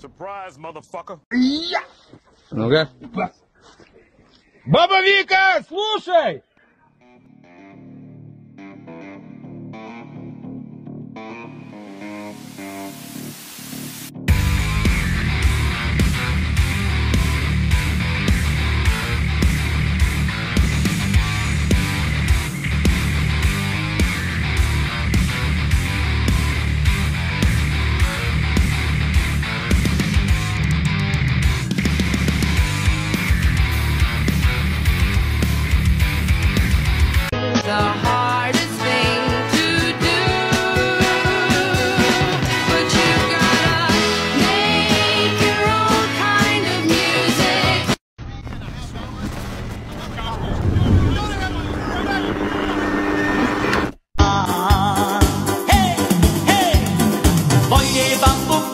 Surprise, motherfucker. Ну-ка. Баба Вика, слушай! 也放不